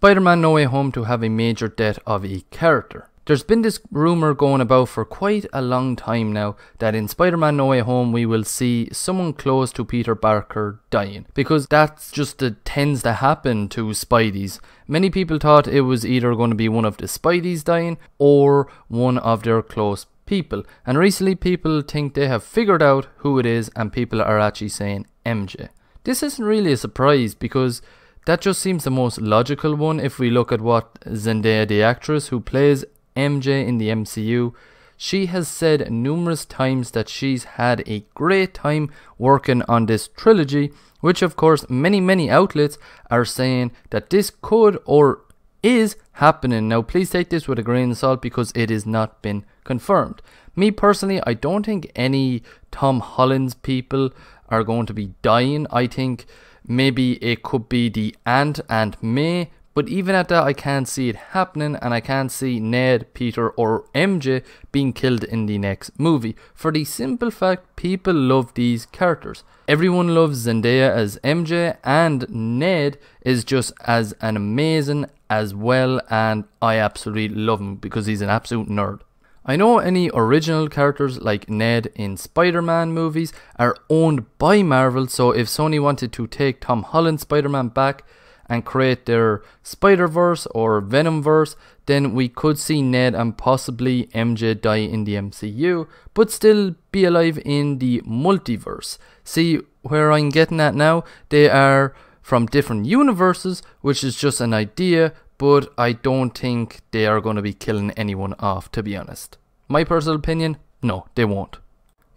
Spider Man No Way Home to have a major death of a character. There's been this rumour going about for quite a long time now that in Spider Man No Way Home we will see someone close to Peter Parker dying because that's just the tends to happen to Spideys. Many people thought it was either going to be one of the Spideys dying or one of their close people. And recently people think they have figured out who it is and people are actually saying MJ. This isn't really a surprise because that just seems the most logical one if we look at what Zendaya, the actress who plays MJ in the MCU, she has said numerous times that she's had a great time working on this trilogy, which of course many many outlets are saying that this could or is happening. Now please take this with a grain of salt because it has not been confirmed. Me personally, I don't think any Tom Holland's people are going to be dying. I think maybe it could be the Aunt and May but even at that, I can't see it happening, and I can't see Ned, Peter, or MJ being killed in the next movie. For the simple fact, people love these characters. Everyone loves Zendaya as MJ, and Ned is just as an amazing as well, and I absolutely love him because he's an absolute nerd. I know any original characters like Ned in Spider Man movies are owned by Marvel, so if Sony wanted to take Tom Holland Spider Man back, and create their Spider Verse or Venom Verse, then we could see Ned and possibly MJ die in the MCU, but still be alive in the multiverse. See where I'm getting at now? They are from different universes, which is just an idea, but I don't think they are going to be killing anyone off, to be honest. My personal opinion, no, they won't.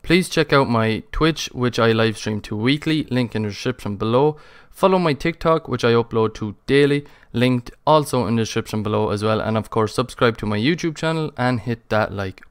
Please check out my Twitch, which I live stream to weekly, link in the description below. Follow my TikTok, which I upload to daily, linked also in the description below as well. And of course, subscribe to my YouTube channel and hit that like